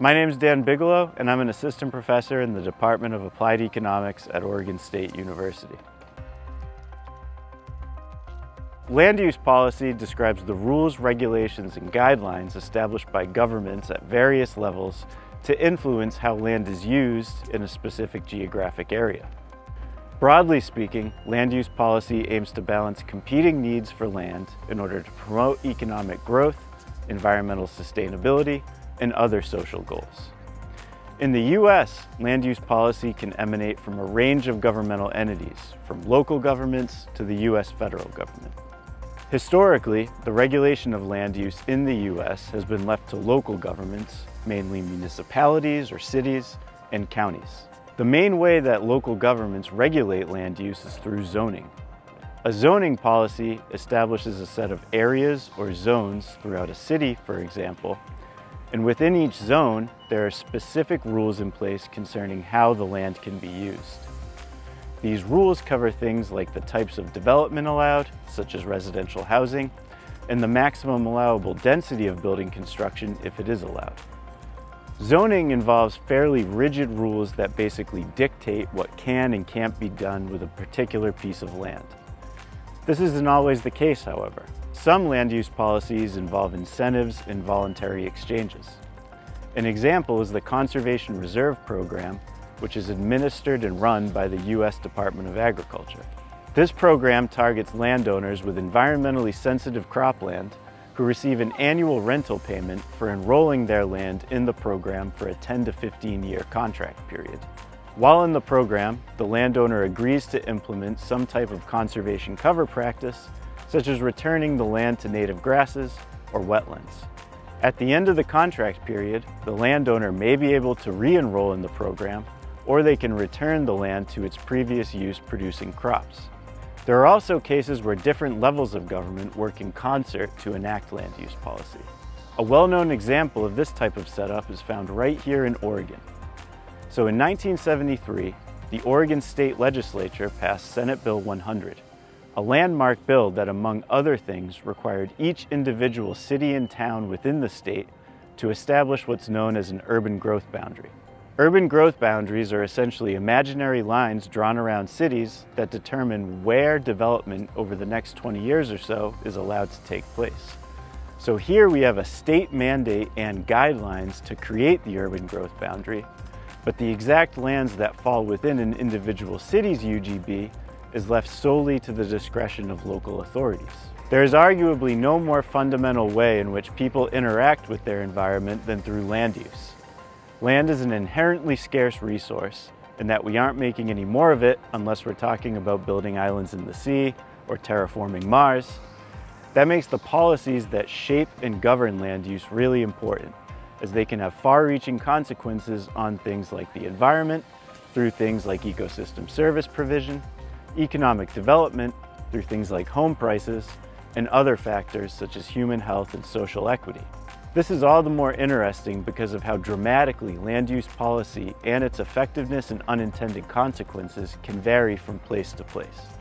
My name is Dan Bigelow, and I'm an assistant professor in the Department of Applied Economics at Oregon State University. Land use policy describes the rules, regulations, and guidelines established by governments at various levels to influence how land is used in a specific geographic area. Broadly speaking, land use policy aims to balance competing needs for land in order to promote economic growth, environmental sustainability, and other social goals. In the U.S., land use policy can emanate from a range of governmental entities, from local governments to the U.S. federal government. Historically, the regulation of land use in the U.S. has been left to local governments, mainly municipalities or cities, and counties. The main way that local governments regulate land use is through zoning. A zoning policy establishes a set of areas or zones throughout a city, for example, and within each zone, there are specific rules in place concerning how the land can be used. These rules cover things like the types of development allowed, such as residential housing, and the maximum allowable density of building construction if it is allowed. Zoning involves fairly rigid rules that basically dictate what can and can't be done with a particular piece of land. This isn't always the case, however. Some land use policies involve incentives and voluntary exchanges. An example is the Conservation Reserve Program, which is administered and run by the U.S. Department of Agriculture. This program targets landowners with environmentally sensitive cropland who receive an annual rental payment for enrolling their land in the program for a 10 to 15 year contract period. While in the program, the landowner agrees to implement some type of conservation cover practice, such as returning the land to native grasses or wetlands. At the end of the contract period, the landowner may be able to re-enroll in the program, or they can return the land to its previous use producing crops. There are also cases where different levels of government work in concert to enact land use policy. A well-known example of this type of setup is found right here in Oregon. So in 1973, the Oregon State Legislature passed Senate Bill 100, a landmark bill that, among other things, required each individual city and town within the state to establish what's known as an urban growth boundary. Urban growth boundaries are essentially imaginary lines drawn around cities that determine where development over the next 20 years or so is allowed to take place. So here we have a state mandate and guidelines to create the urban growth boundary, but the exact lands that fall within an individual city's UGB is left solely to the discretion of local authorities. There is arguably no more fundamental way in which people interact with their environment than through land use. Land is an inherently scarce resource and that we aren't making any more of it unless we're talking about building islands in the sea or terraforming Mars. That makes the policies that shape and govern land use really important as they can have far-reaching consequences on things like the environment through things like ecosystem service provision, economic development through things like home prices, and other factors such as human health and social equity. This is all the more interesting because of how dramatically land use policy and its effectiveness and unintended consequences can vary from place to place.